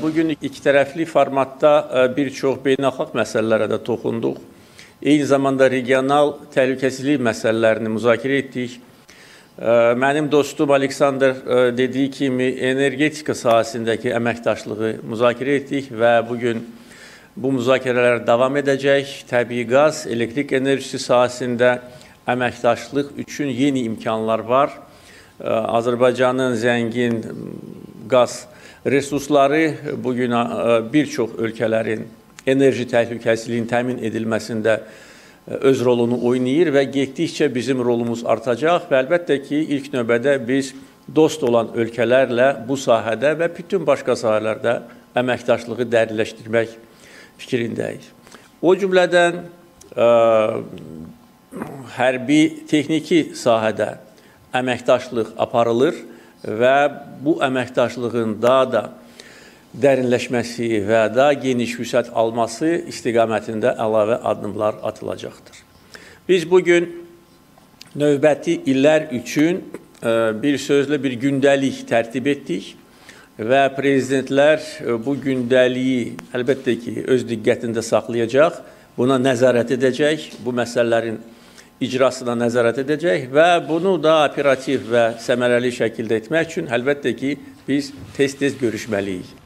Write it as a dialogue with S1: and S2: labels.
S1: Bugün iki tərəfli formatda e, bir çox beynəlxalq məsələlərə də toxunduq. Eyni zamanda regional təhlükəsizlik məsələlərini müzakirə etdik. E, mənim dostum Aleksandr e, dediyi kimi energetika sahəsindəki əməkdaşlığı müzakirə etdik və bu gün bu müzakirələr davam edəcək. Təbii qaz, elektrik enerjisi sahəsində əməkdaşlıq üçün yeni imkanlar var. Azərbaycanın zəngin qaz resursları bu gün bir çox ölkələrin enerji təhlükəsizliyinin təmin edilməsində öz rolunu oynayır və getdikcə bizim rolumuz artacaq və əlbəttə ki, ilk növbədə biz dost olan ölkələrlə bu sahədə və bütün başqa sahələrdə əməkdaşlığı dərinləşdirmək fikrindəyik. O cümlədən ə, hərbi texniki sahədə əməkdaşlıq aparılır və bu əməkdaşlığın daha da dərinləşməsi və daha geniş vüsət alması istiqamətində əlavə addımlar atılacaqdır. Biz bu gün növbəti illər üçün e, bir sözlə bir gündəlik tərtib etdik və prezidentlər e, bu gündəliyi əlbəttə ki, öz diqqətində saxlayacaq, buna nəzarət edəcək, bu məsələlərin icrasına nəzarət edəcək və bunu da operativ və səmərəli şəkildə etmək üçün əlbəttə ki, biz tez-tez görüşməliyik.